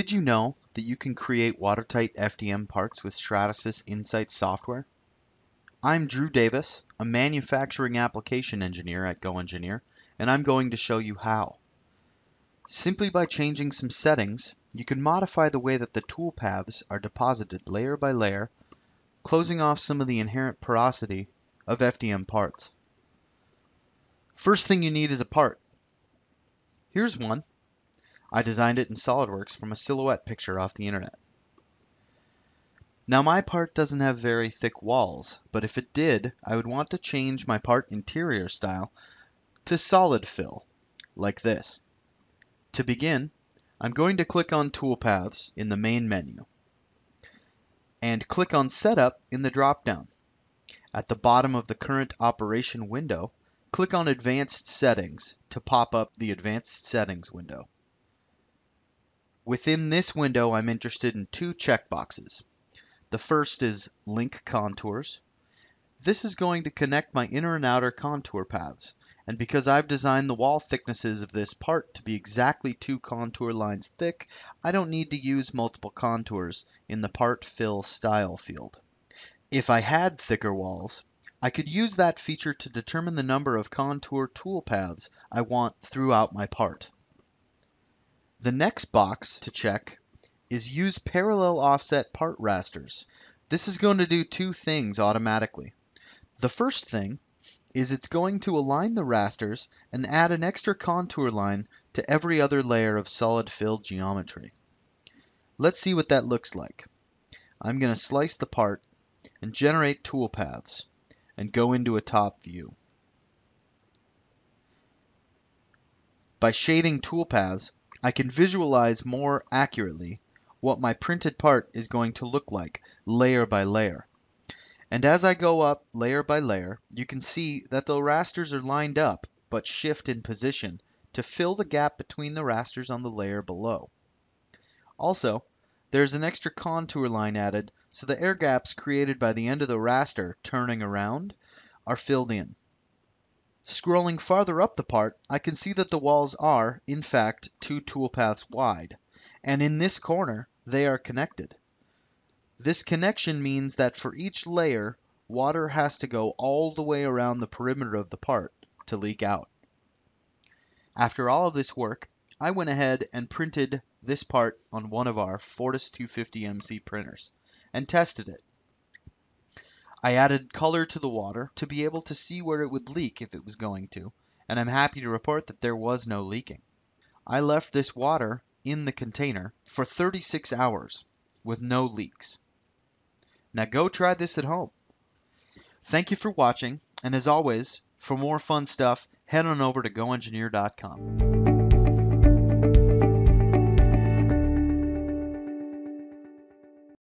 Did you know that you can create watertight FDM parts with Stratasys Insight software? I'm Drew Davis, a manufacturing application engineer at GoEngineer, and I'm going to show you how. Simply by changing some settings, you can modify the way that the tool paths are deposited layer by layer, closing off some of the inherent porosity of FDM parts. First thing you need is a part. Here's one. I designed it in SOLIDWORKS from a silhouette picture off the internet. Now my part doesn't have very thick walls, but if it did, I would want to change my part interior style to solid fill, like this. To begin, I'm going to click on Toolpaths in the main menu and click on Setup in the drop-down. At the bottom of the current operation window, click on Advanced Settings to pop up the Advanced Settings window. Within this window, I'm interested in two checkboxes. The first is Link Contours. This is going to connect my inner and outer contour paths, and because I've designed the wall thicknesses of this part to be exactly two contour lines thick, I don't need to use multiple contours in the Part Fill Style field. If I had thicker walls, I could use that feature to determine the number of contour toolpaths I want throughout my part. The next box to check is Use Parallel Offset Part Rasters. This is going to do two things automatically. The first thing is it's going to align the rasters and add an extra contour line to every other layer of solid fill geometry. Let's see what that looks like. I'm going to slice the part and generate toolpaths and go into a top view. By shading toolpaths, I can visualize more accurately what my printed part is going to look like layer by layer. And as I go up layer by layer, you can see that the rasters are lined up but shift in position to fill the gap between the rasters on the layer below. Also, there's an extra contour line added so the air gaps created by the end of the raster turning around are filled in. Scrolling farther up the part, I can see that the walls are, in fact, two toolpaths wide, and in this corner they are connected. This connection means that for each layer, water has to go all the way around the perimeter of the part to leak out. After all of this work, I went ahead and printed this part on one of our Fortus 250MC printers and tested it. I added color to the water to be able to see where it would leak if it was going to, and I'm happy to report that there was no leaking. I left this water in the container for 36 hours with no leaks. Now go try this at home. Thank you for watching, and as always, for more fun stuff, head on over to goengineer.com.